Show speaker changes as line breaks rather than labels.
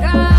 God.